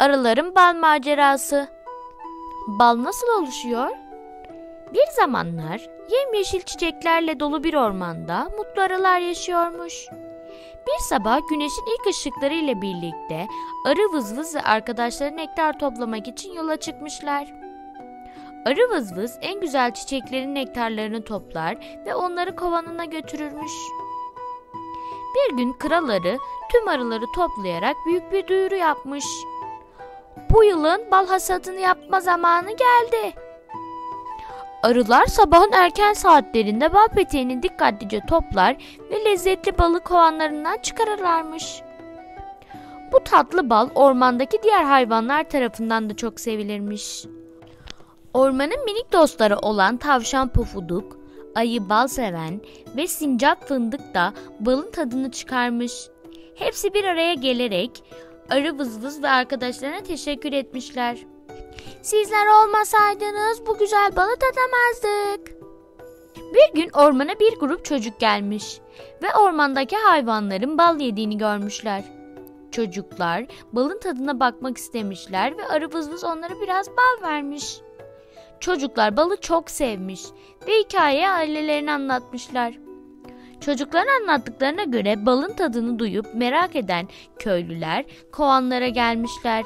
Arıların bal macerası. Bal nasıl oluşuyor? Bir zamanlar yemyeşil çiçeklerle dolu bir ormanda mutlu arılar yaşıyormuş. Bir sabah güneşin ilk ışıkları ile birlikte arı vızvız ve arkadaşları nektar toplamak için yola çıkmışlar. Arı vızvız en güzel çiçeklerin nektarlarını toplar ve onları kovanına götürürmüş. Bir gün kral arı tüm arıları toplayarak büyük bir duyuru yapmış. Bu yılın bal hasadını yapma zamanı geldi. Arılar sabahın erken saatlerinde bal peteğini dikkatlice toplar ve lezzetli balı kovanlarından çıkarırlarmış. Bu tatlı bal ormandaki diğer hayvanlar tarafından da çok sevilirmiş. Ormanın minik dostları olan tavşan pufuduk, ayı bal seven ve sincap fındık da balın tadını çıkarmış. Hepsi bir araya gelerek arı vızvız ve arkadaşlarına teşekkür etmişler. Sizler olmasaydınız bu güzel balı tadamazdık. Bir gün ormana bir grup çocuk gelmiş ve ormandaki hayvanların bal yediğini görmüşler. Çocuklar balın tadına bakmak istemişler ve arı vızvız onlara biraz bal vermiş. Çocuklar balı çok sevmiş ve hikayeyi ailelerine anlatmışlar. Çocukların anlattıklarına göre balın tadını duyup merak eden köylüler kovanlara gelmişler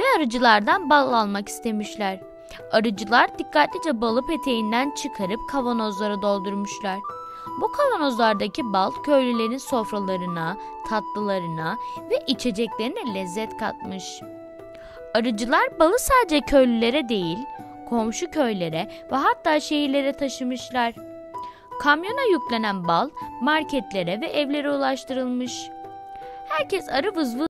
ve arıcılardan bal almak istemişler. Arıcılar dikkatlice balı peteğinden çıkarıp kavanozlara doldurmuşlar. Bu kavanozlardaki bal köylülerin sofralarına, tatlılarına ve içeceklerine lezzet katmış. Arıcılar balı sadece köylülere değil, komşu köylere ve hatta şehirlere taşımışlar. Kamyona yüklenen bal marketlere ve evlere ulaştırılmış. Herkes arı vızvız